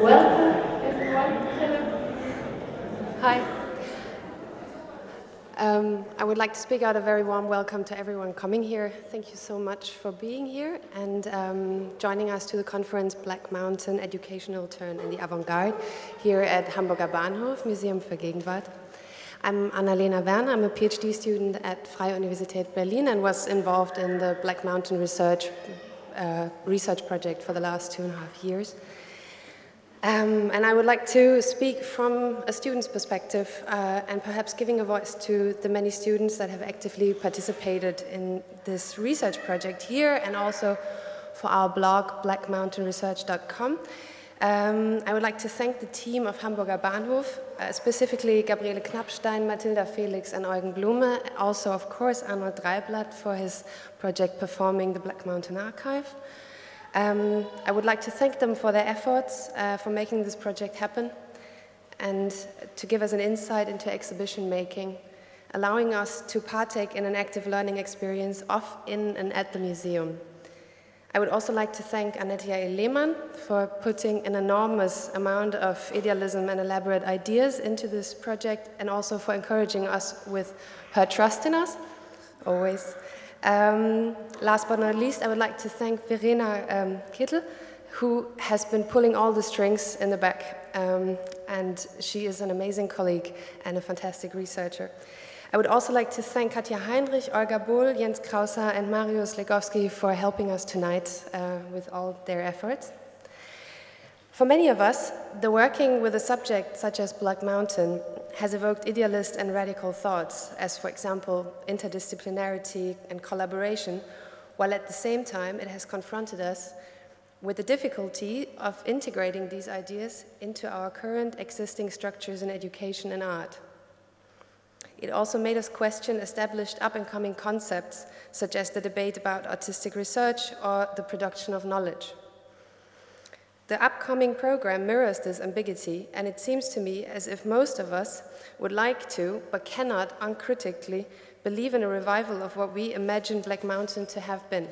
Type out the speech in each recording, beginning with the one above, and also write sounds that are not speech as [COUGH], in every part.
welcome everyone. Hi. Um, I would like to speak out a very warm welcome to everyone coming here. Thank you so much for being here and um, joining us to the conference Black Mountain Educational Turn in the Avant-Garde here at Hamburger Bahnhof, Museum für Gegenwart. I'm Annalena Werner. I'm a PhD student at Freie Universität Berlin and was involved in the Black Mountain research, uh, research project for the last two and a half years. Um, and I would like to speak from a student's perspective uh, and perhaps giving a voice to the many students that have actively participated in this research project here and also for our blog, blackmountainresearch.com. Um, I would like to thank the team of Hamburger Bahnhof, uh, specifically Gabriele Knappstein, Mathilda Felix, and Eugen Blume. Also, of course, Arnold Dreyblatt for his project performing the Black Mountain Archive. Um, I would like to thank them for their efforts, uh, for making this project happen, and to give us an insight into exhibition making, allowing us to partake in an active learning experience off, in, and at the museum. I would also like to thank Annette Lehmann for putting an enormous amount of idealism and elaborate ideas into this project and also for encouraging us with her trust in us, always. Um, last but not least, I would like to thank Verena um, Kittel, who has been pulling all the strings in the back. Um, and she is an amazing colleague and a fantastic researcher. I would also like to thank Katja Heinrich, Olga Bohl, Jens Krauser, and Marius Legowski for helping us tonight uh, with all their efforts. For many of us, the working with a subject such as Black Mountain has evoked idealist and radical thoughts, as for example, interdisciplinarity and collaboration, while at the same time it has confronted us with the difficulty of integrating these ideas into our current existing structures in education and art. It also made us question established up-and-coming concepts, such as the debate about artistic research or the production of knowledge. The upcoming program mirrors this ambiguity, and it seems to me as if most of us would like to, but cannot uncritically, believe in a revival of what we imagine Black Mountain to have been.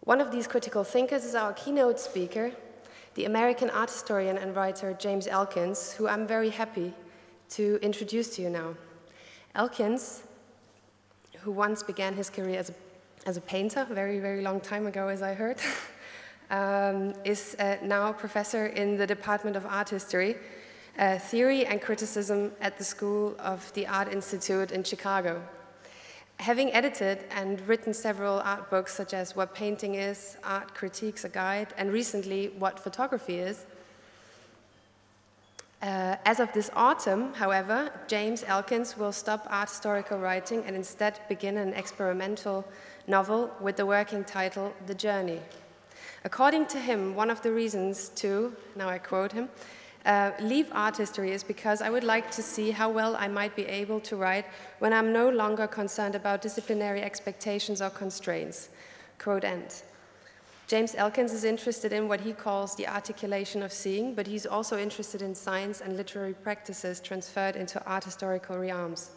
One of these critical thinkers is our keynote speaker, the American art historian and writer James Elkins, who I'm very happy to introduce to you now. Elkins, who once began his career as a, as a painter, very, very long time ago, as I heard, [LAUGHS] um, is uh, now a professor in the Department of Art History, uh, Theory and Criticism at the School of the Art Institute in Chicago. Having edited and written several art books such as What Painting Is, Art Critiques, a Guide, and recently What Photography Is, uh, as of this autumn, however, James Elkins will stop art historical writing and instead begin an experimental novel with the working title The Journey. According to him, one of the reasons to, now I quote him, uh, leave art history is because I would like to see how well I might be able to write when I'm no longer concerned about disciplinary expectations or constraints. Quote end. James Elkins is interested in what he calls the articulation of seeing, but he's also interested in science and literary practices transferred into art historical realms.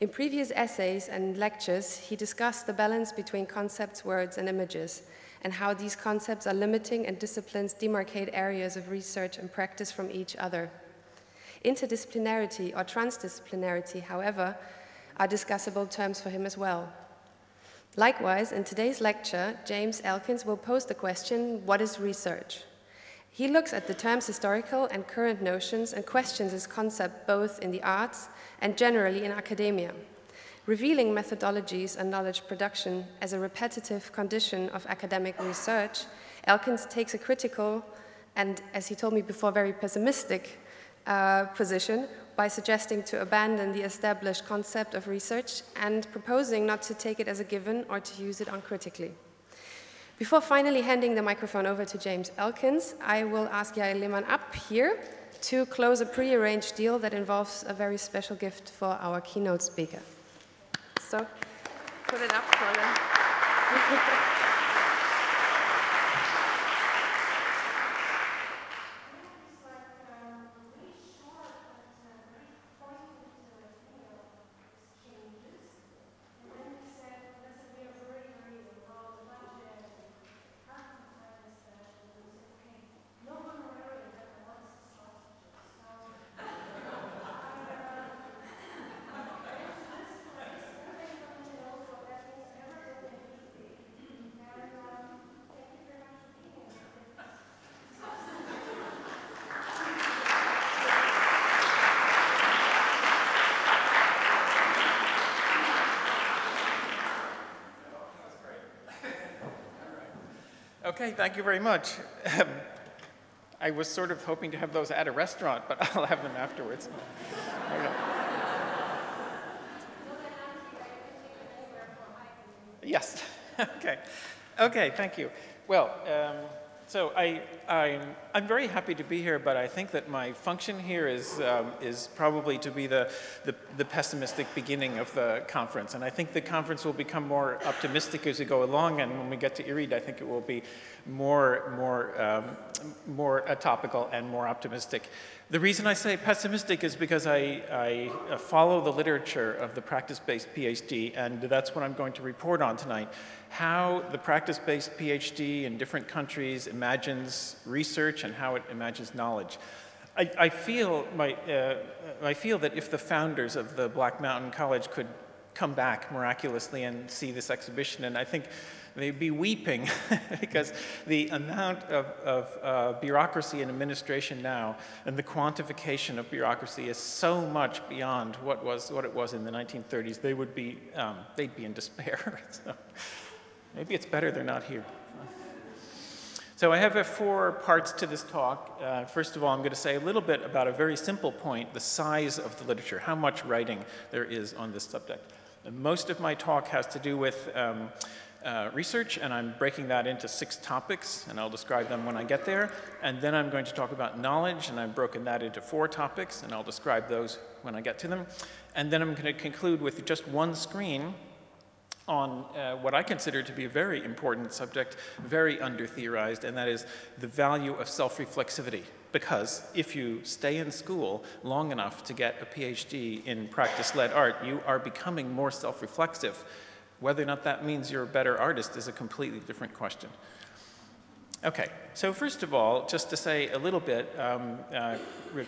In previous essays and lectures, he discussed the balance between concepts, words, and images, and how these concepts are limiting and disciplines demarcate areas of research and practice from each other. Interdisciplinarity or transdisciplinarity, however, are discussable terms for him as well. Likewise, in today's lecture, James Elkins will pose the question, what is research? He looks at the term's historical and current notions and questions its concept both in the arts and generally in academia, revealing methodologies and knowledge production as a repetitive condition of academic research. Elkins takes a critical and, as he told me before, very pessimistic uh, position by suggesting to abandon the established concept of research and proposing not to take it as a given or to use it uncritically. Before finally handing the microphone over to James Elkins, I will ask Jael Lehmann up here to close a pre-arranged deal that involves a very special gift for our keynote speaker. So, put it up, Colin. No Okay, thank you very much. Um, I was sort of hoping to have those at a restaurant, but [LAUGHS] I'll have them afterwards. Yes, [LAUGHS] okay. Okay, thank you. Well, um, so I, I'm, I'm, very happy to be here, but I think that my function here is, um, is probably to be the, the, the, pessimistic beginning of the conference. And I think the conference will become more optimistic as we go along, and when we get to IRID, I think it will be more, more, um, more topical and more optimistic. The reason I say pessimistic is because I, I uh, follow the literature of the practice-based PhD, and that's what I'm going to report on tonight how the practice-based PhD in different countries imagines research and how it imagines knowledge. I, I feel, my, uh, I feel that if the founders of the Black Mountain College could come back miraculously and see this exhibition, and I think they'd be weeping [LAUGHS] because the amount of, of uh, bureaucracy and administration now and the quantification of bureaucracy is so much beyond what, was, what it was in the 1930s. They would be, um, they'd be in despair. [LAUGHS] so. Maybe it's better they're not here. So I have four parts to this talk. Uh, first of all, I'm going to say a little bit about a very simple point, the size of the literature, how much writing there is on this subject. And most of my talk has to do with um, uh, research, and I'm breaking that into six topics, and I'll describe them when I get there. And then I'm going to talk about knowledge, and I've broken that into four topics, and I'll describe those when I get to them. And then I'm going to conclude with just one screen on uh, what I consider to be a very important subject, very under-theorized, and that is the value of self-reflexivity. Because if you stay in school long enough to get a PhD in practice-led art, you are becoming more self-reflexive. Whether or not that means you're a better artist is a completely different question. Okay, so first of all, just to say a little bit um, uh,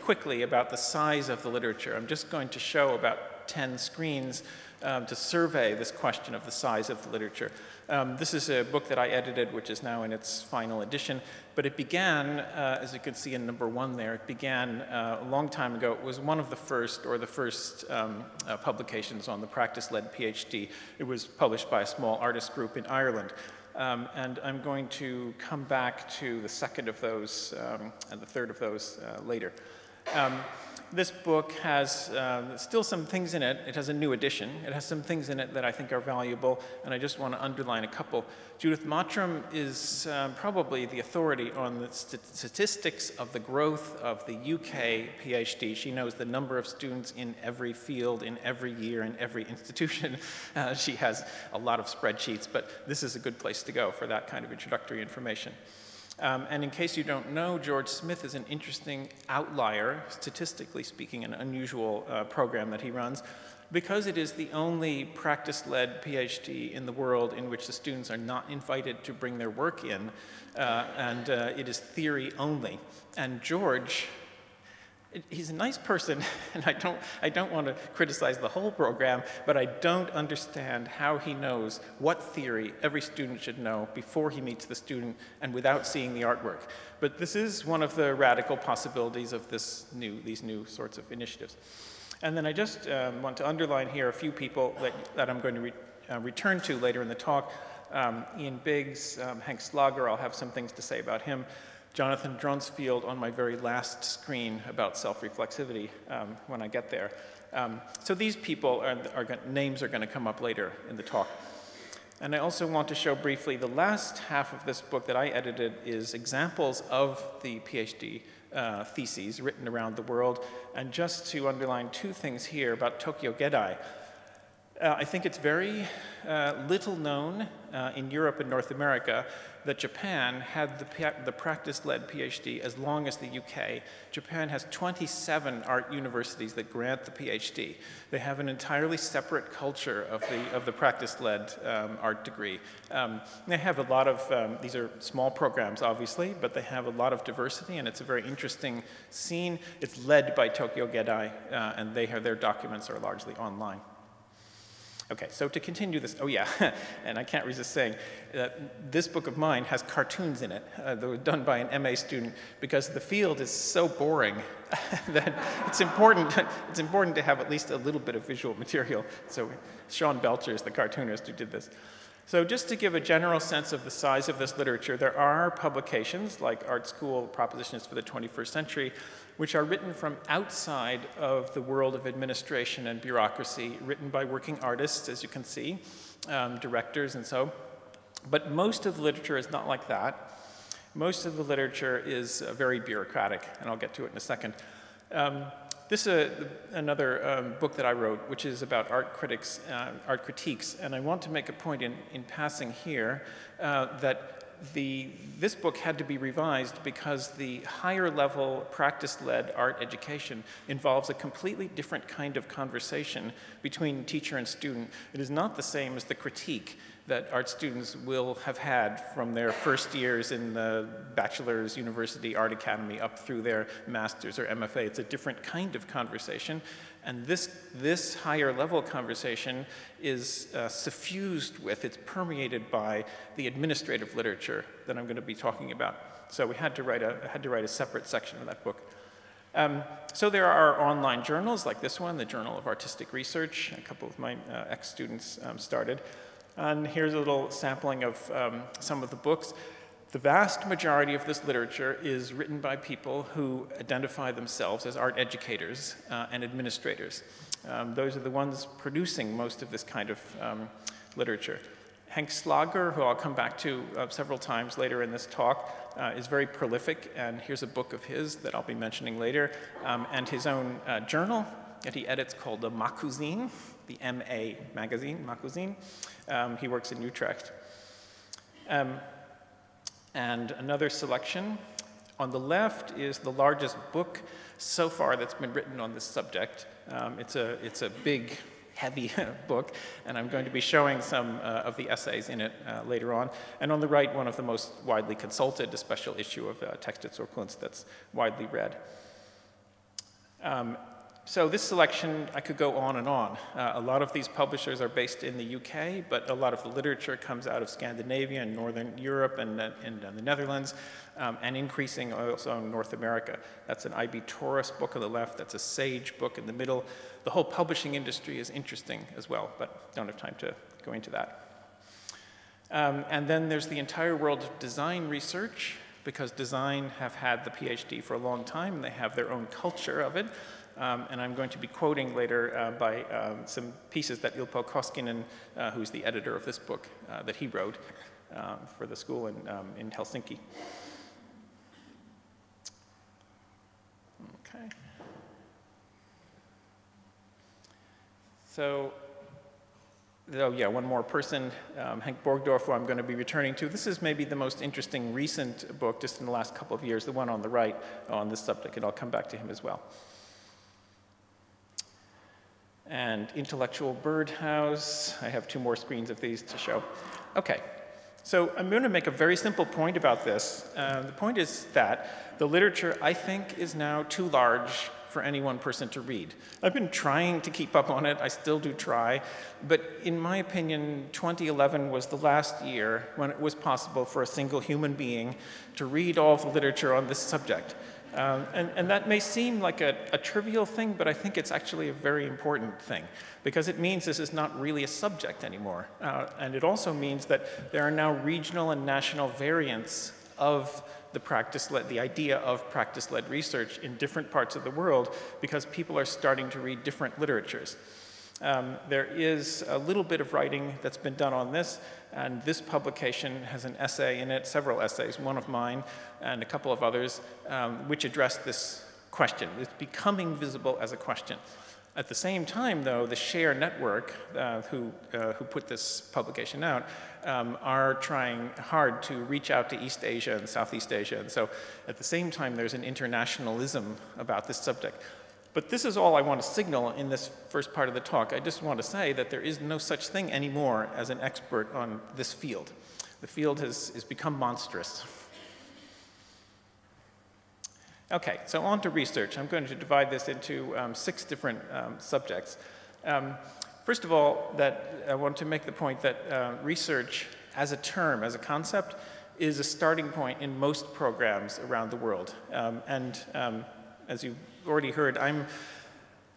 quickly about the size of the literature, I'm just going to show about 10 screens um, to survey this question of the size of the literature. Um, this is a book that I edited, which is now in its final edition, but it began, uh, as you can see in number one there, it began uh, a long time ago. It was one of the first, or the first um, uh, publications on the practice-led PhD. It was published by a small artist group in Ireland. Um, and I'm going to come back to the second of those um, and the third of those uh, later. Um, this book has uh, still some things in it. It has a new edition. It has some things in it that I think are valuable, and I just want to underline a couple. Judith Mottram is uh, probably the authority on the st statistics of the growth of the UK PhD. She knows the number of students in every field, in every year, in every [LAUGHS] institution. Uh, she has a lot of spreadsheets, but this is a good place to go for that kind of introductory information. Um, and in case you don't know, George Smith is an interesting outlier, statistically speaking, an unusual uh, program that he runs, because it is the only practice-led PhD in the world in which the students are not invited to bring their work in, uh, and uh, it is theory only. And George he's a nice person, [LAUGHS] and I don't, I don't want to criticize the whole program, but I don't understand how he knows what theory every student should know before he meets the student and without seeing the artwork. But this is one of the radical possibilities of this new, these new sorts of initiatives. And then I just um, want to underline here a few people that, that I'm going to re, uh, return to later in the talk. Um, Ian Biggs, um, Henk Slager, I'll have some things to say about him. Jonathan Dronsfield on my very last screen about self-reflexivity um, when I get there. Um, so these people, are, are, names are going to come up later in the talk. And I also want to show briefly the last half of this book that I edited is examples of the PhD uh, theses written around the world. And just to underline two things here about Tokyo Geidai. Uh, I think it's very uh, little known uh, in Europe and North America that Japan had the, the practice-led PhD as long as the UK. Japan has 27 art universities that grant the PhD. They have an entirely separate culture of the, of the practice-led um, art degree. Um, they have a lot of, um, these are small programs obviously, but they have a lot of diversity and it's a very interesting scene. It's led by Tokyo Geidai uh, and they have, their documents are largely online. Okay, so to continue this, oh yeah, [LAUGHS] and I can't resist saying that this book of mine has cartoons in it uh, done by an MA student because the field is so boring [LAUGHS] that it's important, [LAUGHS] it's important to have at least a little bit of visual material. So Sean Belcher is the cartoonist who did this. So just to give a general sense of the size of this literature, there are publications like Art School Propositions for the 21st Century, which are written from outside of the world of administration and bureaucracy, written by working artists, as you can see, um, directors and so. But most of the literature is not like that. Most of the literature is uh, very bureaucratic, and I'll get to it in a second. Um, this is another um, book that I wrote, which is about art critics, uh, art critiques, and I want to make a point in, in passing here uh, that the, this book had to be revised because the higher level practice-led art education involves a completely different kind of conversation between teacher and student. It is not the same as the critique that art students will have had from their first years in the bachelor's university art academy up through their master's or MFA. It's a different kind of conversation. And this, this higher level conversation is uh, suffused with, it's permeated by the administrative literature that I'm going to be talking about. So we had to write a, had to write a separate section of that book. Um, so there are online journals like this one, the Journal of Artistic Research. A couple of my uh, ex-students um, started. And here's a little sampling of um, some of the books. The vast majority of this literature is written by people who identify themselves as art educators uh, and administrators. Um, those are the ones producing most of this kind of um, literature. Henk Slager, who I'll come back to uh, several times later in this talk, uh, is very prolific, and here's a book of his that I'll be mentioning later, um, and his own uh, journal that he edits called the MaHKUzine, the MA magazine, MaHKUzine. Um, he works in Utrecht. Um, and another selection. On the left is the largest book so far that's been written on this subject. Um, it's, a, it's a big, heavy [LAUGHS] book, and I'm going to be showing some uh, of the essays in it uh, later on. And on the right, one of the most widely consulted, a special issue of uh, Texte zur Kunst that's widely read. Um, so this selection, I could go on and on. Uh, a lot of these publishers are based in the UK, but a lot of the literature comes out of Scandinavia and Northern Europe and, uh, and, and the Netherlands, um, and increasing also in North America. That's an I.B. Tauris book on the left, that's a Sage book in the middle. The whole publishing industry is interesting as well, but don't have time to go into that. Um, and then there's the entire world of design research, because design have had the PhD for a long time, and they have their own culture of it. Um, and I'm going to be quoting later uh, by um, some pieces that Ilpo Koskinen, uh, who's the editor of this book, uh, that he wrote um, for the school in, um, in Helsinki. Okay. So, oh yeah, one more person, um, Henk Borgdorff, who I'm going to be returning to. This is maybe the most interesting recent book just in the last couple of years, the one on the right on this subject, and I'll come back to him as well and Intellectual Birdhouse. I have two more screens of these to show. Okay, so I'm going to make a very simple point about this. Uh, the point is that the literature, I think, is now too large for any one person to read. I've been trying to keep up on it, I still do try, but in my opinion, 2011 was the last year when it was possible for a single human being to read all the literature on this subject. Um, and, and, that may seem like a, a, trivial thing, but I think it's actually a very important thing because it means this is not really a subject anymore. Uh, and it also means that there are now regional and national variants of the practice-led, the idea of practice-led research in different parts of the world because people are starting to read different literatures. Um, there is a little bit of writing that's been done on this, and this publication has an essay in it, several essays, one of mine and a couple of others, um, which address this question. It's becoming visible as a question. At the same time, though, the SHARE network, uh, who, uh, who put this publication out, um, are trying hard to reach out to East Asia and Southeast Asia. And so at the same time, there's an internationalism about this subject. But this is all I want to signal in this first part of the talk. I just want to say that there is no such thing anymore as an expert on this field. The field has, has become monstrous. Okay, so on to research. I'm going to divide this into um, six different um, subjects. Um, first of all, that I want to make the point that uh, research as a term, as a concept, is a starting point in most programs around the world. Um, and um, as you already heard, I'm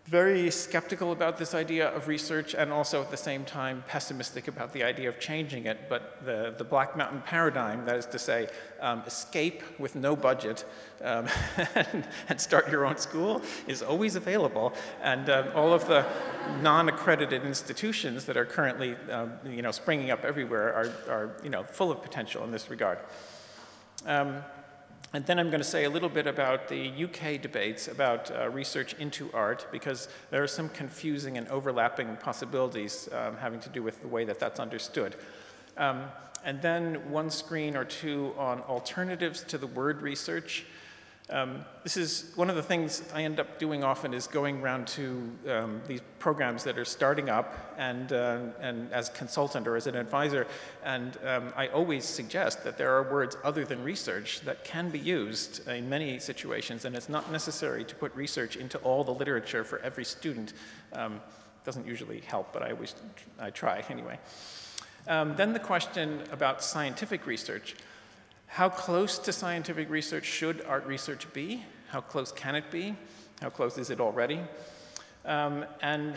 very skeptical about this idea of research and also at the same time pessimistic about the idea of changing it. But the, the Black Mountain paradigm, that is to say, um, escape with no budget um, [LAUGHS] and, and, start your own school, is always available. And um, all of the non-accredited institutions that are currently um, you know, springing up everywhere are, are you know, full of potential in this regard. Um, and then I'm going to say a little bit about the UK debates about uh, research into art, because there are some confusing and overlapping possibilities um, having to do with the way that that's understood. Um, and then one screen or two on alternatives to the word research. Um, this is one of the things I end up doing often is going around to um, these programs that are starting up and, uh, and as consultant or as an advisor, and um, I always suggest that there are words other than research that can be used in many situations, and it's not necessary to put research into all the literature for every student. Um, doesn't usually help, but I always I try anyway. Um, then the question about scientific research. How close to scientific research should art research be? How close can it be? How close is it already? Um, and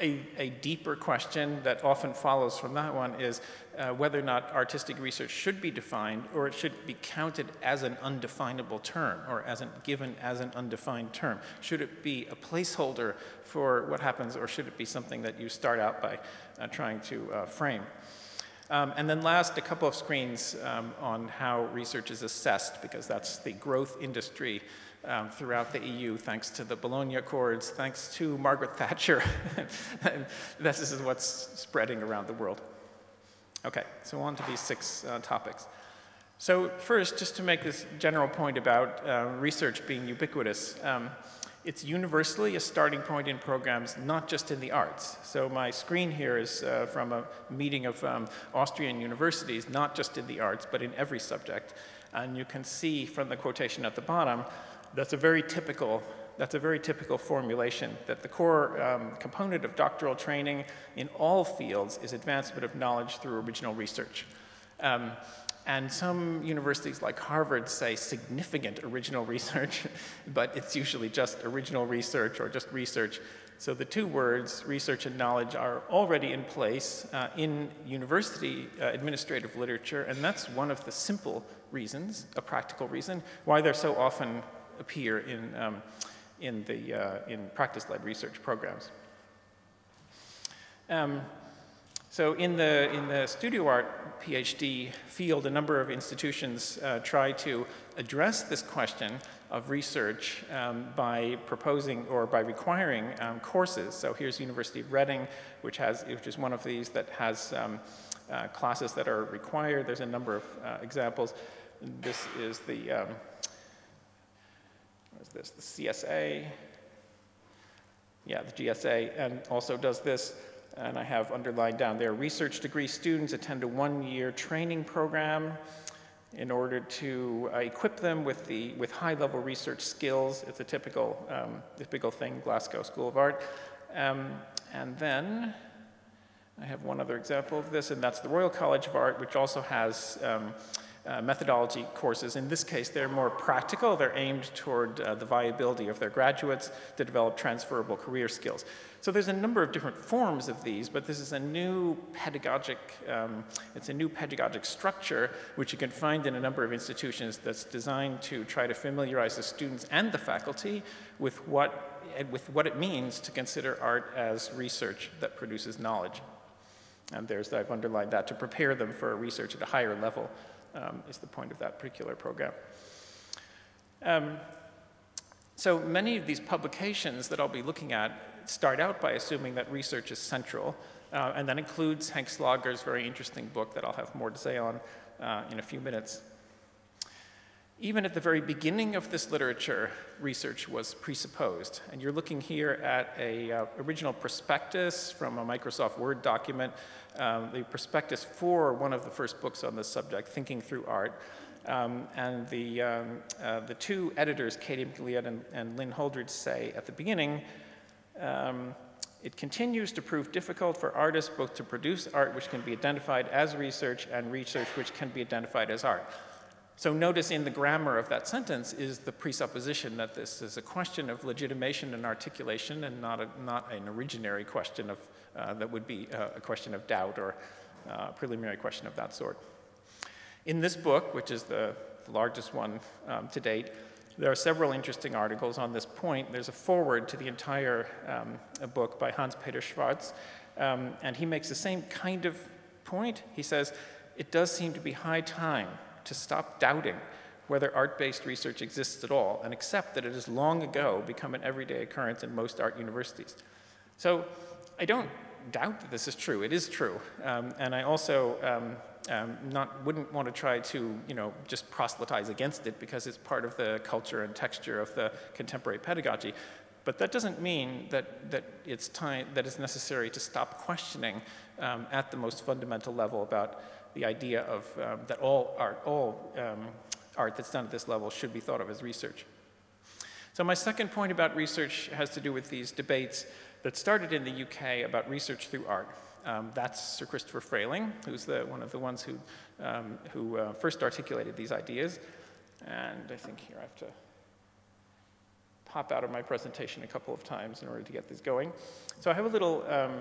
a, a, deeper question that often follows from that one is uh, whether or not artistic research should be defined or it should be counted as an undefinable term or as an, given as an undefined term. Should it be a placeholder for what happens or should it be something that you start out by uh, trying to uh, frame? Um, and then last, a couple of screens um, on how research is assessed, because that's the growth industry um, throughout the EU, thanks to the Bologna Accords, thanks to Margaret Thatcher. [LAUGHS] this is what's spreading around the world. Okay, so on to these six uh, topics. So first, just to make this general point about uh, research being ubiquitous, um, it's universally a starting point in programs, not just in the arts. So my screen here is uh, from a meeting of um, Austrian universities, not just in the arts, but in every subject. And you can see from the quotation at the bottom, that's a very typical that's a very typical formulation that the core um, component of doctoral training in all fields is advancement of knowledge through original research. Um, and some universities like Harvard say significant original research, [LAUGHS] but it's usually just original research or just research. So the two words, research and knowledge, are already in place uh, in university uh, administrative literature, and that's one of the simple reasons, a practical reason, why they so often appear in, um, in, the, uh, in practice-led research programs. Um, so in the, in the studio art PhD field, a number of institutions uh, try to address this question of research um, by proposing or by requiring um, courses. So here's University of Reading, which, has, which is one of these that has um, uh, classes that are required. There's a number of uh, examples. This is the, um, what is this, the CSA, yeah, the GSA, and also does this and I have underlined down there, research degree students attend a one-year training program in order to uh, equip them with, the, with high-level research skills. It's a typical, um, typical thing, Glasgow School of Art. Um, and then I have one other example of this, and that's the Royal College of Art, which also has um, uh, methodology courses. In this case, they're more practical. They're aimed toward uh, the viability of their graduates to develop transferable career skills. So there's a number of different forms of these, but this is a new pedagogic, um, it's a new pedagogic structure which you can find in a number of institutions that's designed to try to familiarize the students and the faculty with what, with what it means to consider art as research that produces knowledge. And there's, I've underlined that, to prepare them for research at a higher level um, is the point of that particular program. Um, so many of these publications that I'll be looking at start out by assuming that research is central, uh, and that includes Henk Slager's very interesting book that I'll have more to say on uh, in a few minutes. Even at the very beginning of this literature, research was presupposed. And you're looking here at a uh, original prospectus from a Microsoft Word document, um, the prospectus for one of the first books on this subject, Thinking Through Art. Um, and the, um, uh, the two editors, Katy Macleod and, and, Lin Holdridge, say at the beginning, um, it continues to prove difficult for artists both to produce art which can be identified as research and research which can be identified as art. So notice in the grammar of that sentence is the presupposition that this is a question of legitimation and articulation and not, a, not an originary question of, uh, that would be a, a, question of doubt or a uh, preliminary question of that sort. In this book, which is the, the largest one um, to date, there are several interesting articles on this point. There's a foreword to the entire um, book by Hans-Peter Schwarz, um, and he makes the same kind of point. He says, it does seem to be high time to stop doubting whether art-based research exists at all and accept that it has long ago become an everyday occurrence in most art universities. So I don't doubt that this is true. It is true. Um, and I also um, um, not, wouldn't want to try to you know, just proselytize against it because it's part of the culture and texture of the contemporary pedagogy. But that doesn't mean that, that, it's, time, that it's necessary to stop questioning um, at the most fundamental level about the idea of um, that all art, all um, art that's done at this level should be thought of as research. So my second point about research has to do with these debates that started in the UK about research through art. Um, that's Sir Christopher Frayling, who's the, one of the ones who, um, who uh, first articulated these ideas. And I think here I have to pop out of my presentation a couple of times in order to get this going. So I have a little um,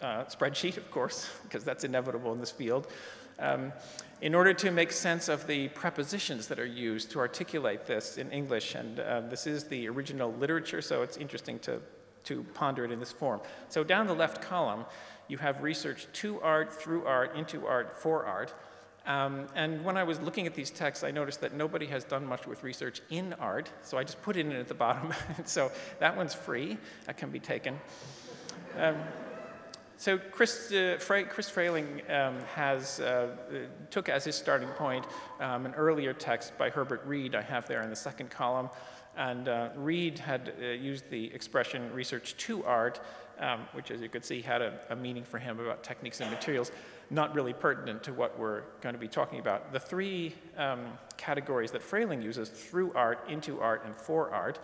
uh, spreadsheet, of course, [LAUGHS] because that's inevitable in this field, um, in order to make sense of the prepositions that are used to articulate this in English. And uh, this is the original literature, so it's interesting to, to ponder it in this form. So down the left column, you have research to art, through art, into art, for art. Um, and when I was looking at these texts, I noticed that nobody has done much with research in art, so I just put it in at the [LAUGHS] bottom. [LAUGHS] so that one's free, that can be taken. Um, so Chris, uh, Fra Chris Frayling um, has, uh, took as his starting point um, an earlier text by Herbert Read I have there in the second column. And uh, Read had uh, used the expression research to art, um, which as you could see had a, a, meaning for him about techniques and materials, not really pertinent to what we're going to be talking about. The three um, categories that Frayling uses, through art, into art, and for art,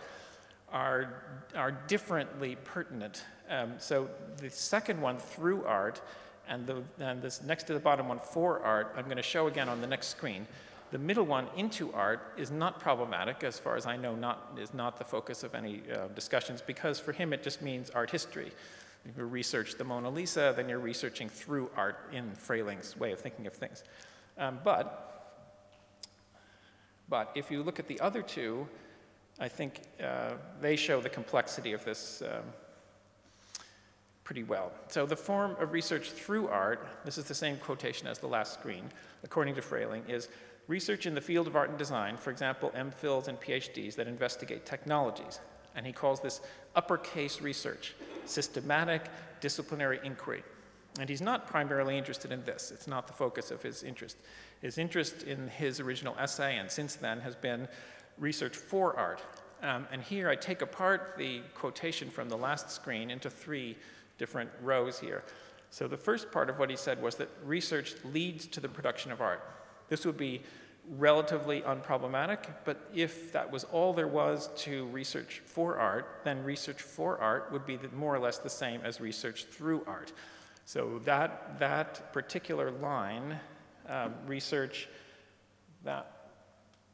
are, are differently pertinent. Um, so the second one, through art, and, the, and this next to the bottom one, for art, I'm going to show again on the next screen. The middle one, into art, is not problematic, as far as I know, not, is not the focus of any uh, discussions, because for him it just means art history. If you research the Mona Lisa, then you're researching through art in Frayling's way of thinking of things. Um, but, but if you look at the other two, I think uh, they show the complexity of this um, pretty well. So the form of research through art, this is the same quotation as the last screen, according to Frayling, is research in the field of art and design, for example, MPhils and PhDs that investigate technologies. And he calls this uppercase research, systematic disciplinary inquiry. And he's not primarily interested in this. It's not the focus of his interest. His interest in his original essay and since then has been research for art. Um, and here I take apart the quotation from the last screen into three different rows here. So the first part of what he said was that research leads to the production of art. This would be relatively unproblematic, but if that was all there was to research for art, then research for art would be more or less the same as research through art. So that, that particular line, um, research, that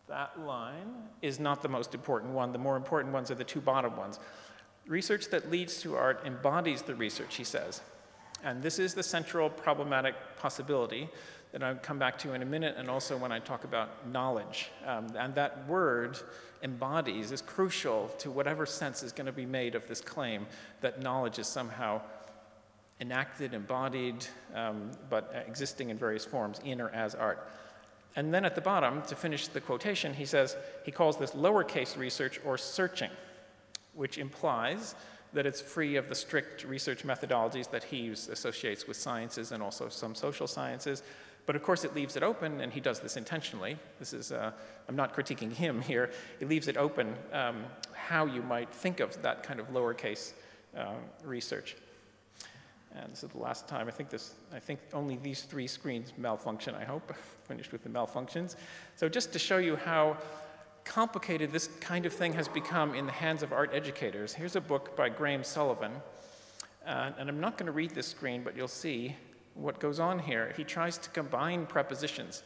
that line is not the most important one. The more important ones are the two bottom ones. Research that leads to art embodies the research, he says. And this is the central problematic possibility that I'll come back to in a minute, and also when I talk about knowledge. Um, and that word, embodies, is crucial to whatever sense is going to be made of this claim that knowledge is somehow enacted, embodied, um, but existing in various forms, in or as art. And then at the bottom, to finish the quotation, he says, he calls this lowercase research or searching, which implies that it's free of the strict research methodologies that he associates with sciences and also some social sciences. But of course, it leaves it open, and he does this intentionally. This is, uh, I'm not critiquing him [LAUGHS] here. He leaves it open um, how you might think of that kind of lowercase uh, research. And this is the last time. I think this. I think only these three screens malfunction. I hope [LAUGHS] finished with the malfunctions. So just to show you how complicated this kind of thing has become in the hands of art educators. Here's a book by Graham Sullivan, uh, and I'm not going to read this screen, but you'll see what goes on here. He tries to combine prepositions.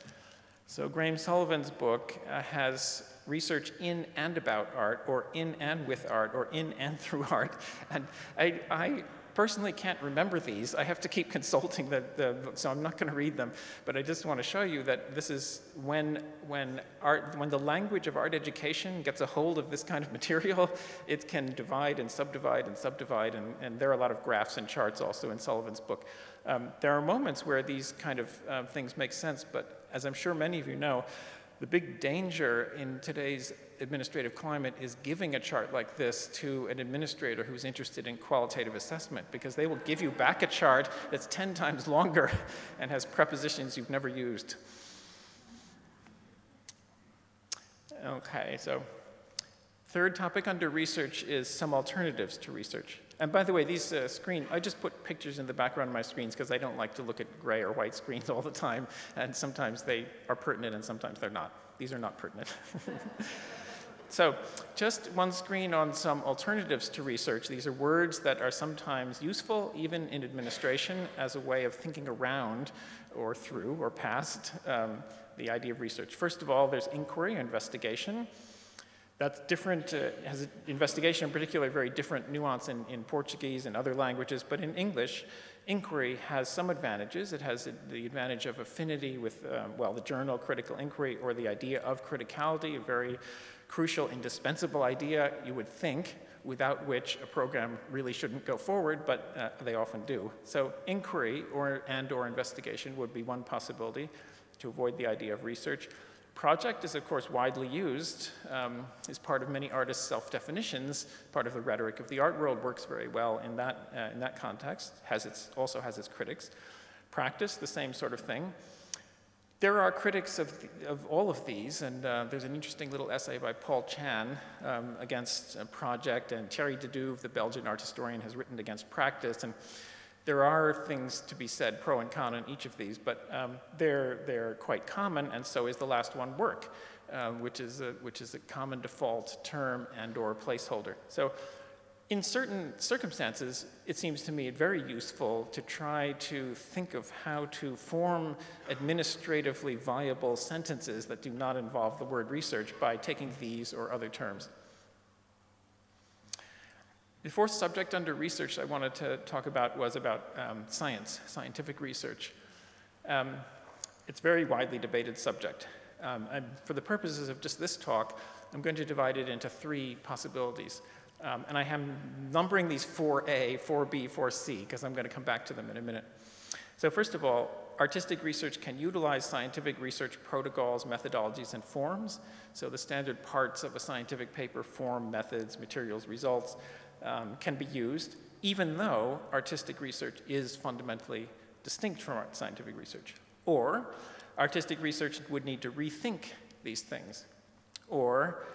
So Graham Sullivan's book uh, has research in and about art, or in and with art, or in and [LAUGHS] through art. And I, I personally can't remember these. I have to keep [LAUGHS] consulting the, the so I'm not going to read them. But I just want to show you that this is when, when, art, when the language of art education gets a hold of this kind of [LAUGHS] material, it can divide and subdivide and subdivide. And, and there are a lot of graphs and charts also in Sullivan's book. Um, there are moments where these kind of uh, things make sense, but as I'm sure many of you know, the big danger in today's administrative climate is giving a chart like this to an administrator who's interested in qualitative assessment because they will give you back a chart that's 10 times longer [LAUGHS] and has prepositions you've never used. Okay, so third topic under research is some alternatives to research. And by the way, these uh, screen, I just put pictures in the background of my screens because I don't like to look at gray or white screens [LAUGHS] all the time. And sometimes they are pertinent and sometimes they're not. These are not pertinent. [LAUGHS] so just one screen on some alternatives to research. These are words that are sometimes useful, even in administration, as a way of thinking around or through or past um, the idea of research. First of all, there's inquiry or investigation. That's different, uh, has an investigation in particular, very different nuance in, in Portuguese and other languages, but in English, inquiry has some advantages. It has the advantage of affinity with, um, well, the journal critical inquiry or the idea of criticality, a very crucial, indispensable idea, you would think, without which a program really shouldn't go forward, but uh, they often do. So inquiry or, and or investigation would be one possibility to avoid the idea of research. Project is, of course, widely used, um, is part of many artists' self-definitions, part of the rhetoric of the art world, works very well in that, uh, in that context, has its, also has its critics. Practice, the same sort of thing. There are critics of, the, of all of these, and uh, there's an interesting little essay by Paul Chan um, against Project, and Thierry de Duve, the Belgian art historian, has written against practice. And there are things to be said, pro and con, in each of these, but um, they're, they're quite common, and so is the last one, work, uh, which, is a, which is a common default term and or placeholder. So in certain circumstances, it seems to me very useful to try to think of how to form administratively viable sentences that do not involve the word research by taking these or other terms. The fourth subject under research I wanted to talk about was about um, science, scientific research. Um, it's a very widely debated subject. Um, and for the purposes of just this talk, I'm going to divide it into three possibilities. Um, and I am numbering these 4A, 4B, 4C, because I'm going to come back to them in a minute. So first of all, artistic research can utilize scientific research protocols, methodologies, and forms. So the standard parts of a scientific paper, form, methods, materials, results, um, can be used, even though artistic research is fundamentally distinct from scientific research. Or artistic research would need to rethink these things. Or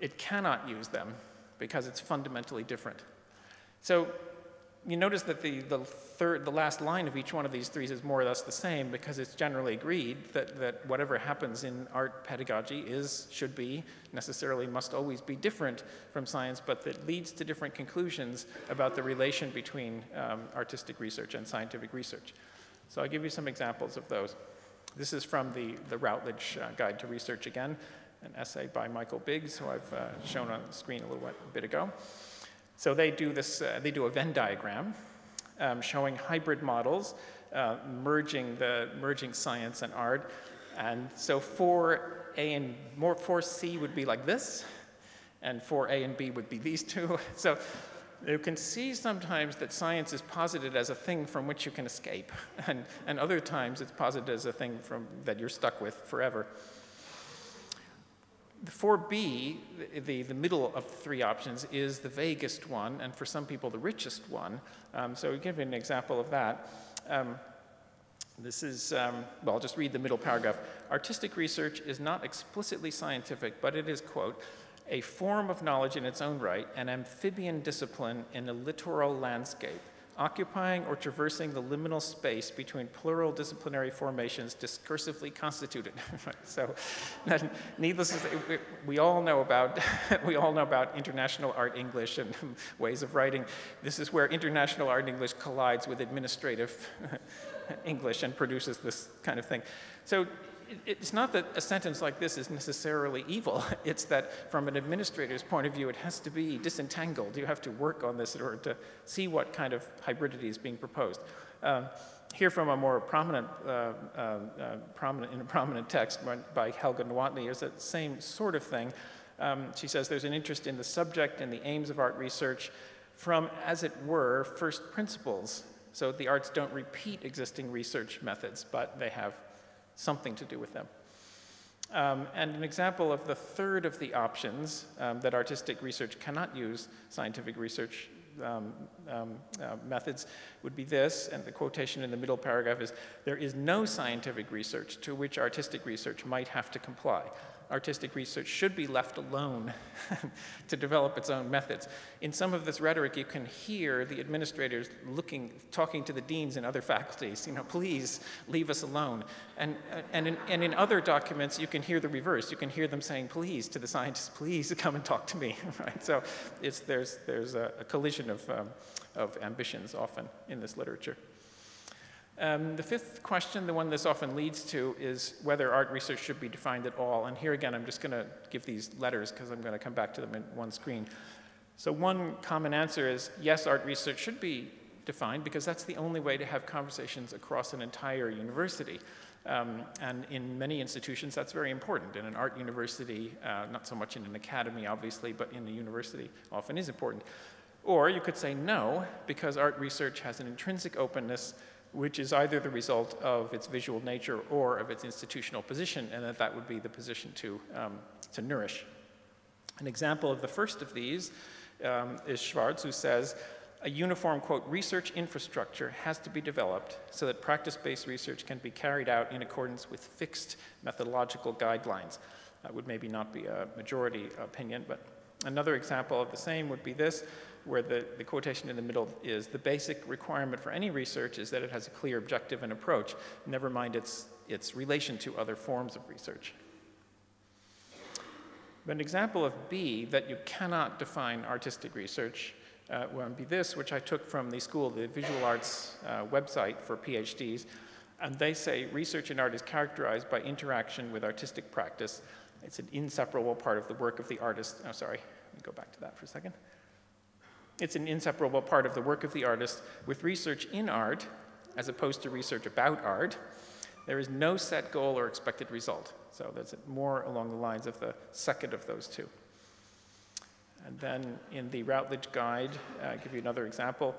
it cannot use them because it's fundamentally different. So you notice that the, the, third, the last line of each one of these threes is more or less the same because it's generally agreed that, that whatever happens in art pedagogy is, should be, necessarily must always be different from science, but that leads to different conclusions about the relation between um, artistic research and scientific research. So I'll give you some examples of those. This is from the, the Routledge uh, Guide to Research again, an essay by Michael Biggs, who I've uh, shown on the screen a little bit ago. So they do this, uh, they do a Venn diagram um, showing hybrid models, uh, merging the, merging science and art. And so 4A and more 4C would be like this, and 4A and B would be these two. [LAUGHS] So you can see sometimes that science is posited as a thing from which you can escape, [LAUGHS] and, and other times it's posited as a thing from, that you're stuck with forever. The 4B, the, the middle of the three options, is the vaguest one, and for some people, the richest one. Um, so I'll give you an example of that. Um, this is, um, well, I'll just read the middle paragraph. Artistic research is not explicitly scientific, but it is, quote, a form of knowledge in its own right, an amphibian discipline in a littoral landscape occupying or traversing the liminal space between plural disciplinary formations discursively constituted. [LAUGHS] so, needless to say, we all know about [LAUGHS] we all know about international art English and [LAUGHS] ways of writing. This is where international art English collides with administrative English and produces this kind of thing. So it's not that a sentence like this is necessarily evil. [LAUGHS] It's that from an administrator's point of view, it has to be disentangled. You have to work on this in order to see what kind of hybridity is being proposed. Um, here from a more prominent, uh, uh, uh, prominent in a prominent text by Helga Nowotny is that same sort of thing. Um, she says there's an interest in the subject and the aims of art research from, as it were, first principles. So the arts don't repeat existing research methods, but they have something to do with them. Um, and an example of the third of the options um, that artistic research cannot use scientific research um, um, uh, methods would be this, and the quotation in the middle paragraph is, there is no scientific research to which artistic research might have to comply artistic research should be left alone [LAUGHS] to develop its own methods. In some of this rhetoric, you can hear the administrators looking, talking to the deans and other faculties, [LAUGHS] you know, please leave us alone. And, and, in, and in other documents, you can hear the reverse. You can hear them saying, please, to the scientists, please come and talk to me, [LAUGHS] right? So it's, there's, there's a, a collision of, um, of ambitions often in this literature. Um, the fifth question, the one this often leads to, is whether art research should be defined at all. And here again, I'm just going to give these letters because I'm going to come back to them in one screen. So one common answer is yes, art research should be defined because that's the only way to have conversations across an entire university. Um, and in many institutions, that's very important. In an art university, uh, not so much in an academy, obviously, but in a university often is important. Or you could say no, because art research has an intrinsic openness which is either the result of its visual nature or of its institutional position, and that that would be the position to, um, to nourish. An example of the first of these um, is Schwartz, who says, a uniform, quote, research infrastructure has to be developed so that practice-based research can be carried out in accordance with fixed methodological guidelines. That would maybe not be a majority opinion, but another example of the same would be this where the, the quotation in the middle is the basic requirement for any research is that it has a clear objective and approach, never mind its, its relation to other forms of research. But an example of B, that you cannot define artistic research, uh, would be this, which I took from the school, the Visual Arts uh, website for PhDs. And they say research in art is characterized by interaction with artistic practice. It's an inseparable part of the work of the artist. Oh, sorry, let me go back to that for a second. It's an inseparable part of the work of the artist. With research in art, as opposed to research about art, there is no set goal or expected result. So that's more along the lines of the second of those two. And then in the Routledge Guide, uh, I'll give you another example.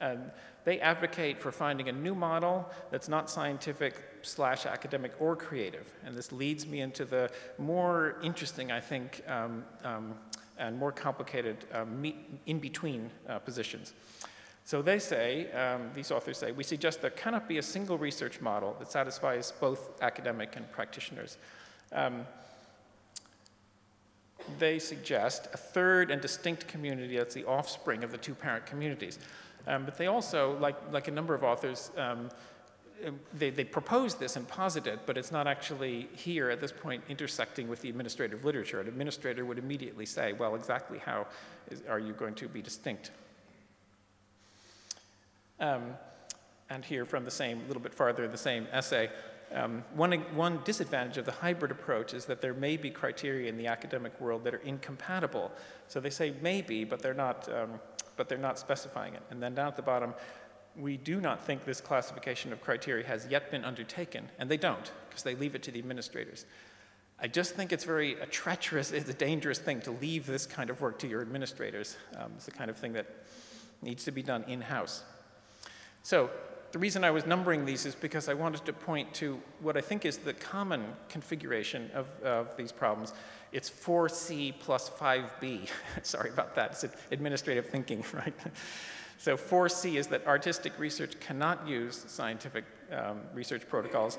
Um, they advocate for finding a new model that's not scientific slash academic or creative. And this leads me into the more interesting, I think, um, um, and more complicated um, in-between uh, positions. So they say, um, these authors say, we suggest there cannot be a single research model that satisfies both academic and practitioners. Um, they suggest a third and distinct community that's the offspring of the two parent communities. Um, but they also, like, like a number of authors, um, they, they propose this and posit it, but it's not actually here at this point intersecting with the administrative literature. An administrator would immediately say, well, exactly how is, are you going to be distinct? Um, and here from the same, a little bit farther, the same essay, um, one, one disadvantage of the hybrid approach is that there may be criteria in the academic world that are incompatible. So they say maybe, but they're not, um, but they're not specifying it. And then down at the bottom, we do not think this classification of criteria has yet been undertaken, and they don't, because they leave it to the administrators. I just think it's very a treacherous, it's a dangerous thing to leave this kind of work to your administrators. Um, it's the kind of thing that needs to be done in-house. So the reason I was numbering these is because I wanted to point to what I think is the common configuration of, of these problems. It's 4C plus 5B. [LAUGHS] Sorry about that, it's administrative thinking, [LAUGHS] right? So 4C is that artistic research cannot use scientific um, research protocols,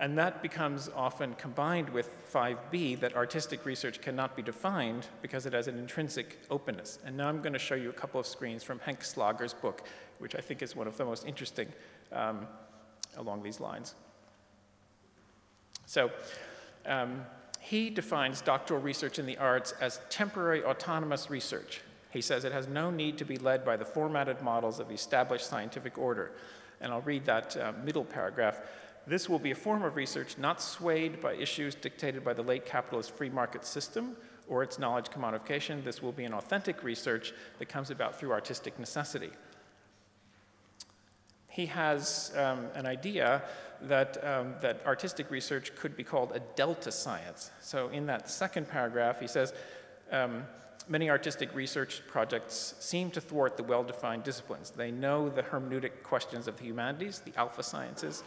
and that becomes often combined with 5B, that artistic research cannot be defined because it has an intrinsic openness. And now I'm going to show you a couple of screens from Henk Slager's book, which I think is one of the most interesting um, along these lines. So um, he defines doctoral research in the arts as temporary autonomous research. He says it has no need to be led by the formatted models of the established scientific order. And I'll read that uh, middle paragraph. This will be a form of research not swayed by issues dictated by the late capitalist free market system or its knowledge commodification. This will be an authentic research that comes about through artistic necessity. He has um, an idea that, um, that artistic research could be called a delta science. So in that second paragraph, he says, um, many artistic research projects seem to thwart the well-defined disciplines. They know the hermeneutic questions of the humanities, the alpha sciences.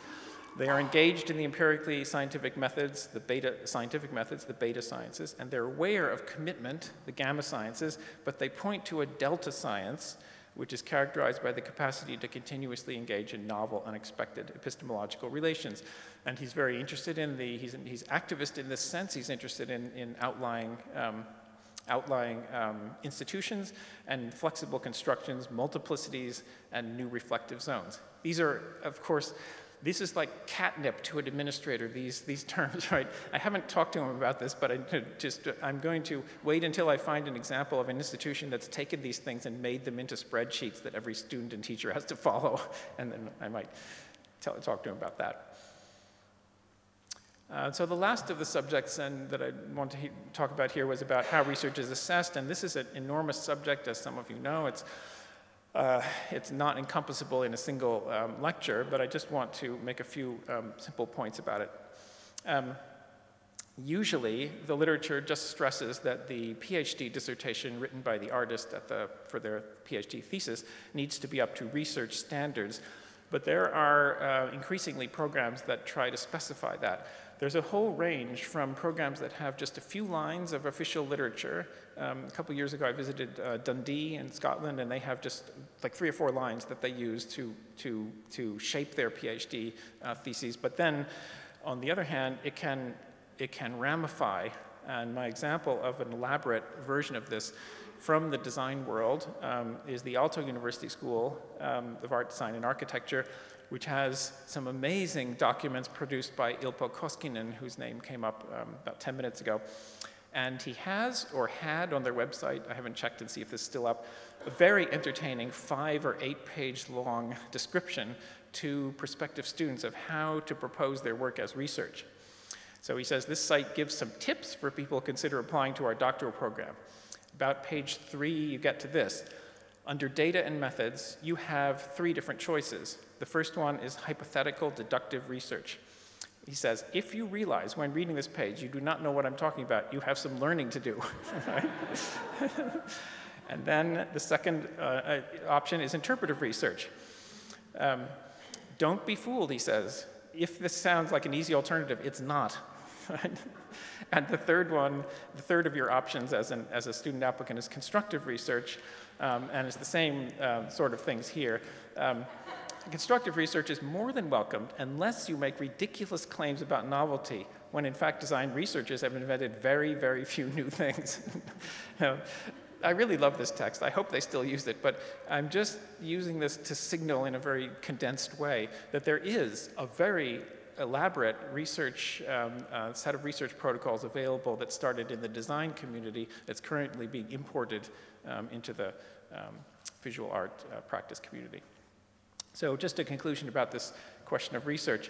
They are engaged in the empirically scientific methods, the beta scientific methods, the beta sciences, and they're aware of commitment, the gamma sciences, but they point to a delta science, which is characterized by the capacity to continuously engage in novel, unexpected epistemological relations. And he's very interested in the, he's, he's activist in this sense, he's interested in, in outlying um, outlying um, institutions and flexible constructions, multiplicities, and new reflective zones. These are, of course, this is like catnip to an administrator, these, these [LAUGHS] terms, right? I haven't talked to him about this, but I just, I'm going to wait until I find an example of an institution that's taken these things and made them into spreadsheets that every student and teacher has to follow, [LAUGHS] and then I might tell, talk to him about that. Uh, so the last of the subjects that I want to talk about here was about how research is assessed, and this is an enormous subject, as some of you know. It's, uh, it's not encompassable in a single um, lecture, but I just want to make a few um, simple points about it. Um, usually, the literature just stresses that the PhD dissertation written by the artist the, for their PhD thesis needs to be up to research standards, but there are uh, increasingly programs that try to specify that. There's a whole range from programs that have just a few lines of official literature. Um, a couple years ago, I visited uh, Dundee in Scotland, and they have just like three or four lines that they use to, to, to shape their PhD uh, theses. But then, on the other hand, it can, it can ramify. And my example of an elaborate version of this from the design world um, is the Aalto University School um, of Art, Design, and Architecture, which has some amazing documents produced by Ilpo Koskinen, whose name came up um, about 10 minutes ago. And he has, or had on their website, I haven't checked and see if this is still up, a very entertaining five or eight page long description to prospective students of how to propose their work as research. So he says this site gives some tips for people to consider applying to our doctoral program. About page three, you get to this. Under data and methods, you have three different choices. The first one is hypothetical deductive research. He says, if you realize when reading this page you do not know what I'm talking about, you have some learning to do. [LAUGHS] and then the second uh, uh, option is interpretive research. Um, don't be fooled, he says. If this sounds like an easy alternative, it's not. [LAUGHS] and the third one, the third of your options as, an, as a student applicant is constructive research, um, and it's the same uh, sort of things here. Um, constructive research is more than welcomed unless you make ridiculous claims about novelty, when in fact design researchers have invented very, very [LAUGHS] few new things. [LAUGHS] I really love this text. I hope they still use it, but I'm just using this to signal in a very condensed way that there is a very elaborate research um, uh, set of research protocols available that started in the design community that's currently being imported um, into the um, visual art uh, practice community. So just a conclusion about this question of research.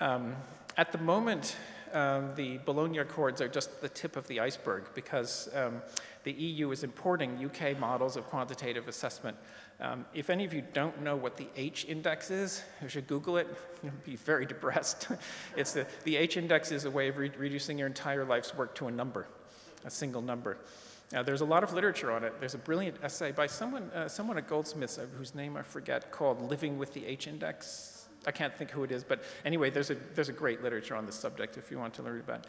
Um, at the moment, um, the Bologna Accords are just the tip of the iceberg because um, the EU is importing UK models of quantitative assessment. Um, if any of you don't know what the H index is, you should Google it. [LAUGHS] You'll be very depressed. [LAUGHS] it's the, the H index is a way of re reducing your entire life's work to a number, a single number. Now, there's a lot of literature on it. There's a brilliant essay by someone, uh, someone at Goldsmiths, whose name I forget, called Living with the H Index. I can't think who it is, but anyway, there's a, there's a great literature on this subject if you want to learn about it.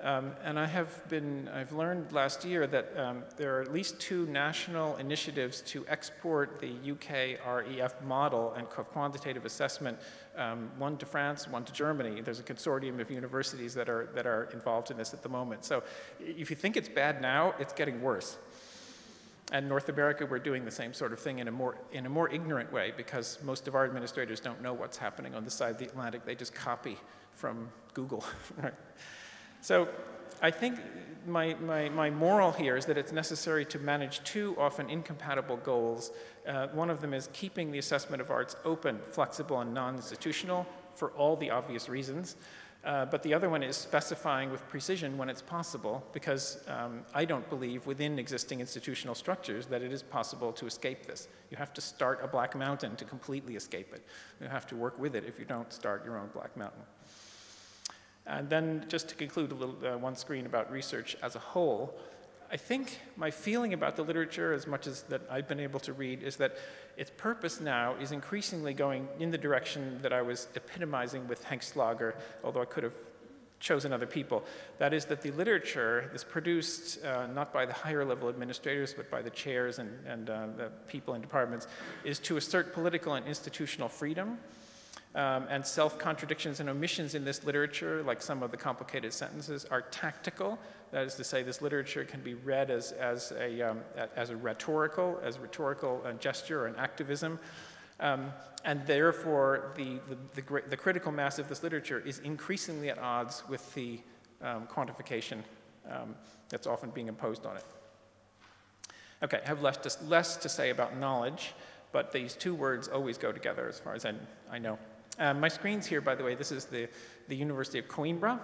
Um, and I have been, I've learned last year that um, there are at least two national initiatives to export the UK REF model and quantitative assessment, um, one to France, one to Germany. There's a consortium of universities that are, that are involved in this at the moment. So if you think it's bad now, it's getting worse. And North America, we're doing the same sort of thing in a more, in a more ignorant way because most of our administrators don't know what's happening on the side of the Atlantic. They just copy from Google. [LAUGHS] right? So I think my, my, my moral here is that it's necessary to manage two often incompatible goals. Uh, one of them is keeping the assessment of arts open, flexible, and non-institutional, for all the obvious reasons. Uh, but the other one is specifying with precision when it's possible, because um, I don't believe within existing institutional structures that it is possible to escape this. You have to start a black mountain to completely escape it. You have to work with it if you don't start your own black mountain. And then just to conclude a little, uh, one screen about research as a whole, I think my feeling about the literature, as much as that I've been able to read, is that its purpose now is increasingly going in the direction that I was epitomizing with Henk Slager, although I could have chosen other people. That is that the literature is produced uh, not by the higher level administrators, but by the chairs and, and uh, the people in departments, is to assert political and institutional freedom um, and self-contradictions and omissions in this literature, like some of the complicated sentences, are tactical. That is to say, this literature can be read as, as, a, um, as a rhetorical, as rhetorical uh, gesture or an activism. Um, and therefore, the, the, the, the, critical mass of this literature is increasingly at odds with the um, quantification um, that's often being imposed on it. Okay, I have less to, less to say about knowledge, but these two words always go together as far as I, I know. Um, my screen's here, by the way. This is the, the University of Coimbra,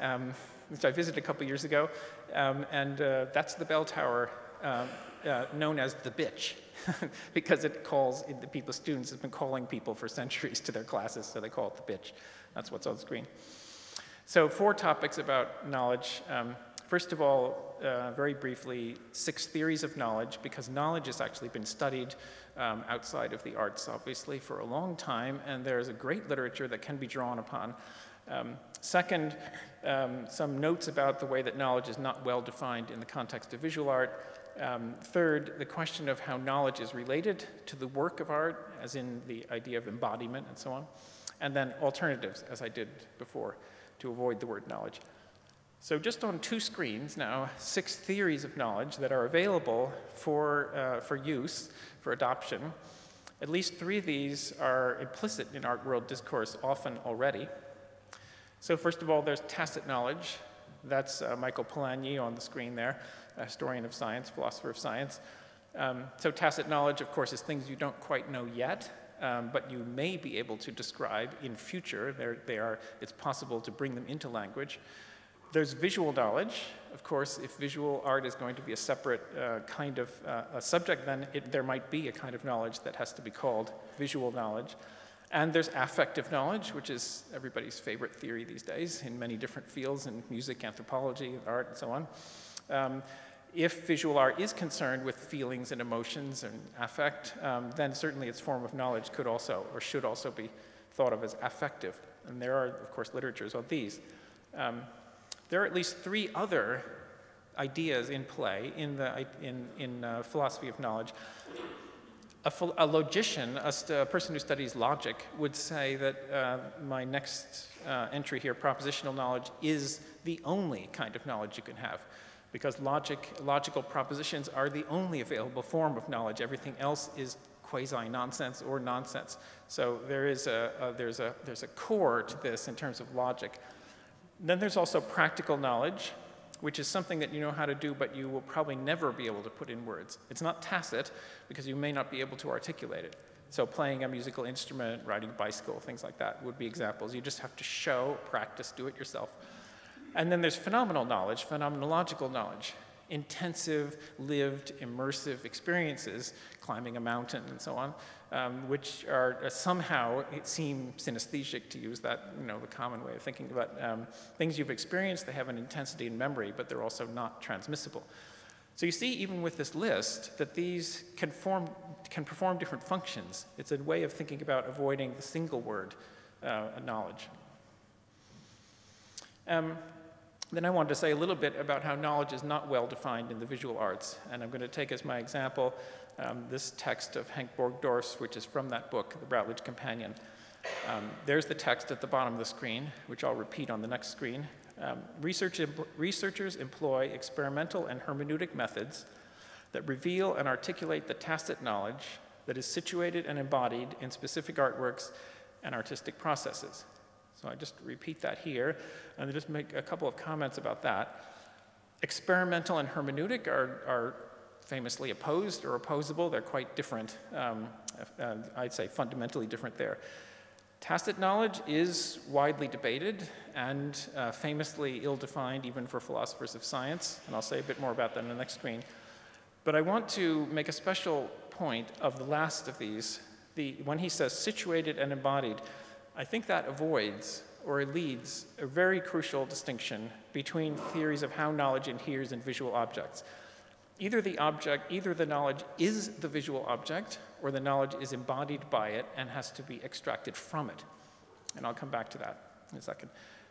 um, which I visited a couple years ago. Um, and uh, that's the bell tower uh, uh, known as the bitch, [LAUGHS] because it calls, it, the people, students have been calling people for centuries to their classes, so they call it the bitch. That's what's on the screen. So four topics about knowledge. Um, first of all, uh, very briefly, six theories of knowledge, because knowledge has actually been studied um, outside of the arts, obviously, for a long time, and there's a great literature that can be drawn upon. Um, second, um, some notes about the way that knowledge is not well defined in the context of visual art. Um, third, the question of how knowledge is related to the work of art, as in the idea of embodiment and so on. And then alternatives, as I did before, to avoid the word knowledge. So just on two screens now, six theories of knowledge that are available for, uh, for use, for adoption. At least three of these are implicit in art world discourse often already. So first of all, there's tacit knowledge. That's uh, Michael Polanyi on the screen there, a historian of science, philosopher of science. Um, so tacit knowledge, of course, is things you don't quite know yet, um, but you may be able to describe in future. They're, they are, it's possible to bring them into language. There's visual knowledge. Of course, if visual art is going to be a separate uh, kind of uh, a subject, then it, there might be a kind of knowledge that has to be called visual knowledge. And there's affective knowledge, which is everybody's favorite theory these days in many different fields in music, anthropology, art, and so on. Um, if visual art is concerned with feelings and emotions and affect, um, then certainly its form of knowledge could also, or should also be thought of as affective. And there are, of course, literatures on these. Um, there are at least three other ideas in play in, the, in, in uh, philosophy of knowledge. A, a logician, a, a, person who studies logic, would say that uh, my next uh, entry here, propositional knowledge, is the only kind of knowledge you can have. Because logic, logical propositions are the only available form of knowledge. Everything else is quasi-nonsense or nonsense. So there is a, a, there's, a, there's a core to this in terms of logic. Then there's also practical knowledge, which is something that you know how to do, but you will probably never be able to put in words. It's not tacit, because you may not be able to articulate it. So playing a musical instrument, riding a bicycle, things like that would be examples. You just have to show, practice, do it yourself. And then there's phenomenal knowledge, phenomenological knowledge, intensive, lived, immersive experiences, climbing a mountain and so on, um, which are uh, somehow it seem synesthetic to use that, you know, the common way of thinking about um, things you've experienced. They have an intensity in memory, but they're also not transmissible. So you see, even with this list, that these can, form, can perform different functions. It's a way of thinking about avoiding the single word uh, knowledge. Um, then I wanted to say a little bit about how knowledge is not well defined in the visual arts. And I'm going to take as my example um, this text of Henk Borgdorff's, which is from that book, The Routledge Companion. Um, there's the text at the bottom of the screen, which I'll repeat on the next screen. Um, research, researchers employ experimental and hermeneutic methods that reveal and articulate the tacit knowledge that is situated and embodied in specific artworks and artistic processes. So I just repeat that here and just make a couple of comments about that. Experimental and hermeneutic are, are famously opposed or opposable. They're quite different. Um, uh, I'd say fundamentally different there. Tacit knowledge is widely debated and uh, famously ill-defined even for philosophers of science, and I'll say a bit more about that on the next screen. But I want to make a special point of the last of these. The, when he says situated and embodied, I think that avoids or leads a very crucial distinction between theories of how knowledge adheres in visual objects. Either the object, either the knowledge is the visual object, or the knowledge is embodied by it and has to be extracted from it. And I'll come back to that in a second.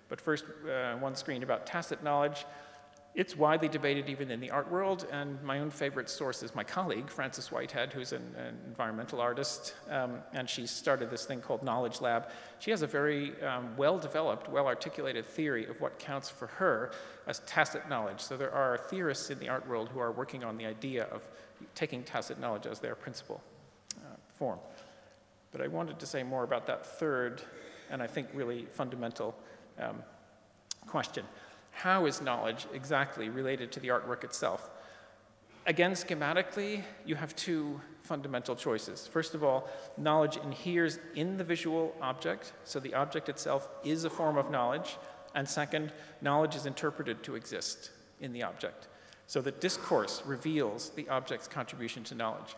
But first, uh, one screen about tacit knowledge. It's widely debated even in the art world, and my own favorite source is my colleague, Frances Whitehead, who's an, an environmental artist, um, and she started this thing called Knowledge Lab. She has a very um, well-developed, well-articulated theory of what counts for her as tacit knowledge. So there are theorists in the art world who are working on the idea of taking tacit knowledge as their principal uh, form. But I wanted to say more about that third, and I think really fundamental um, question how is knowledge exactly related to the artwork itself? Again, schematically, you have two fundamental choices. First of all, knowledge inheres in the visual object, so the object itself is a form of knowledge. And second, knowledge is interpreted to exist in the object, so that discourse reveals the object's contribution to knowledge.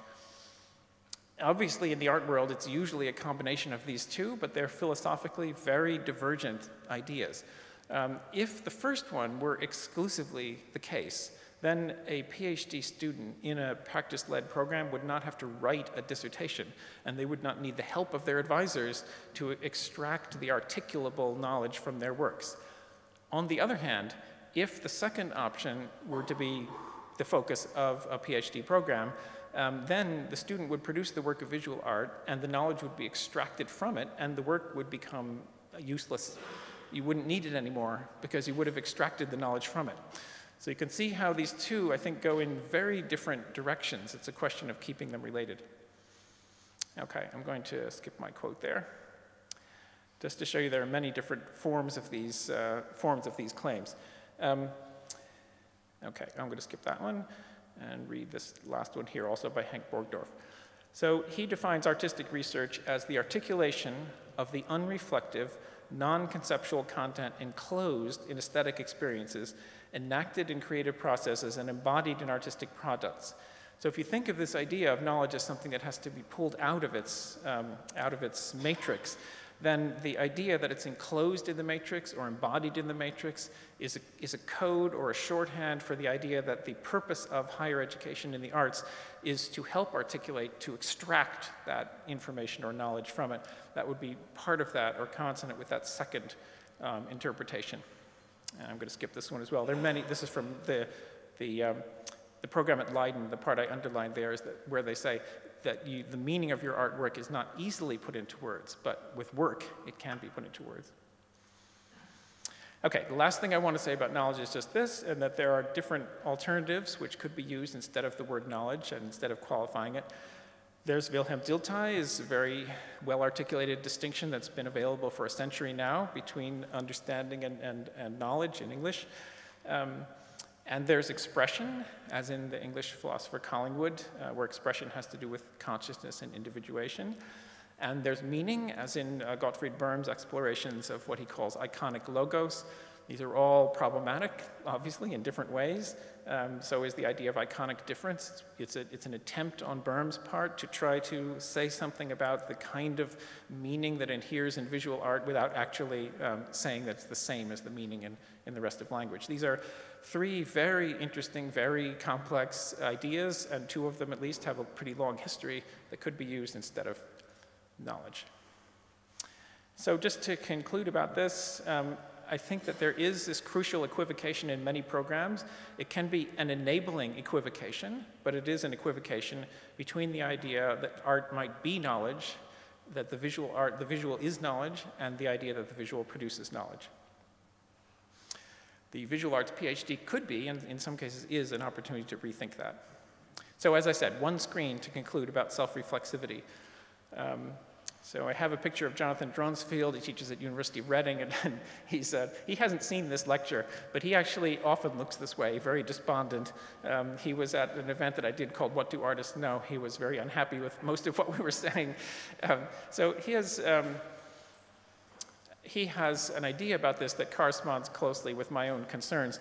Obviously, in the art world, it's usually a combination of these two, but they're philosophically very divergent ideas. Um, if the first one were exclusively the case, then a PhD student in a practice-led program would not have to write a dissertation, and they would not need the help of their advisors to extract the articulable knowledge from their works. On the other hand, if the second option were to be the focus of a PhD program, um, then the student would produce the work of visual art, and the knowledge would be extracted from it, and the work would become useless you wouldn't need it anymore because you would have extracted the knowledge from it. So you can see how these two, I think, go in very different directions. It's a question of keeping them related. Okay, I'm going to skip my quote there. Just to show you there are many different forms of these, uh, forms of these claims. Um, okay, I'm going to skip that one and read this last one here also by Henk Borgdorff. So he defines artistic research as the articulation of the unreflective non-conceptual content enclosed in aesthetic experiences, enacted in creative processes, and embodied in artistic products. So if you think of this idea of knowledge as something that has to be pulled out of its, um, out of its matrix, then the idea that it's enclosed in the matrix or embodied in the matrix is a, is a code or a shorthand for the idea that the purpose of higher education in the arts is to help articulate, to extract that information or knowledge from it. That would be part of that or consonant with that second um, interpretation. And I'm going to skip this one as well. There are many, this is from the, the, um, the program at Leiden, the part I underlined there is that where they say that you, the meaning of your artwork is not easily put into words, but with work, it can be put into words. Okay, the last thing I want to say about knowledge is just this, and that there are different alternatives which could be used instead of the word knowledge and instead of qualifying it. There's Wilhelm Dilthey is a very well-articulated distinction that's been available for a century now between understanding and, and, and knowledge in English. Um, and there's expression, as in the English philosopher Collingwood, uh, where expression has to do with consciousness and individuation. And there's meaning, as in uh, Gottfried Böhm's explorations of what he calls iconic logos. These are all problematic, obviously, in different ways. Um, so is the idea of iconic difference. It's, a, it's an attempt on Böhm's part to try to say something about the kind of meaning that inheres in visual art without actually um, saying that it's the same as the meaning in, in the rest of language. These are three very interesting, very complex ideas, and two of them at least have a pretty long history that could be used instead of knowledge. So just to conclude about this, um, I think that there is this crucial equivocation in many programs. It can be an enabling equivocation, but it is an equivocation between the idea that art might be knowledge, that the visual art, the visual is knowledge, and the idea that the visual produces knowledge the visual arts PhD could be, and in some cases is, an opportunity to rethink that. So as I said, one screen to conclude about self-reflexivity. Um, so I have a picture of Jonathan Dronsfield. He teaches at University of Reading, and, and he's, uh, he hasn't seen this lecture, but he actually often looks this way, very despondent. Um, he was at an event that I did called What Do Artists Know? He was very unhappy with most of what we were saying. Um, so he has, um, he has an idea about this that corresponds closely with my own concerns.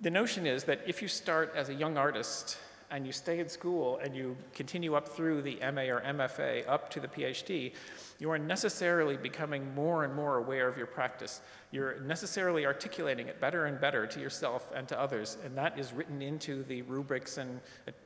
The notion is that if you start as a young artist and you stay in school and you continue up through the MA or MFA up to the PhD, you are necessarily becoming more and more aware of your practice. You're necessarily articulating it better and better to yourself and to others, and that is written into the rubrics and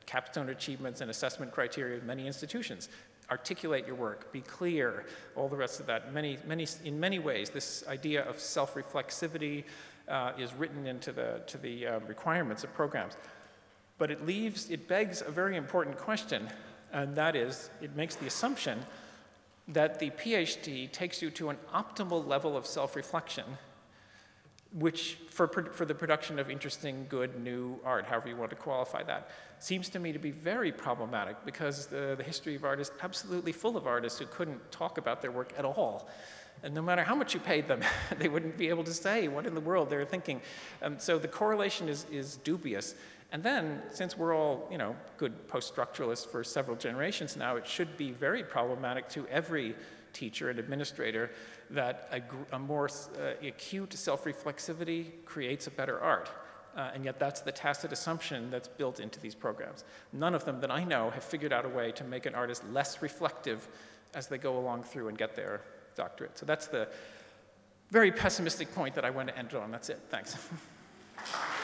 capstone achievements and assessment criteria of many institutions. Articulate your work, be clear, all the rest of that. Many, many, in many ways, this idea of self-reflexivity uh, is written into the, to the uh, requirements of programs. But it leaves, it begs a very important question, and that is, it makes the assumption that the PhD takes you to an optimal level of self-reflection, which for, for the production of interesting, good, new art, however you want to qualify that, seems to me to be very problematic because the, the history of art is absolutely full of artists who couldn't talk about their work at all. And no matter how much you paid them, [LAUGHS] they wouldn't be able to say what in the world they were thinking. Um, so the correlation is, is dubious. And then, since we're all, you know, good post-structuralists for several generations now, it should be very problematic to every teacher and administrator that a, a more uh, acute self-reflexivity creates a better art. Uh, and yet that's the tacit assumption that's built into these programs. None of them that I know have figured out a way to make an artist less reflective as they go along through and get their doctorate. So that's the very pessimistic point that I want to end on. That's it. Thanks. [LAUGHS]